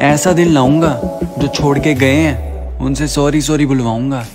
ऐसा दिल लाऊँगा जो छोड़ के गए हैं। उनसे सॉरी सॉरी बुलवाऊँगा।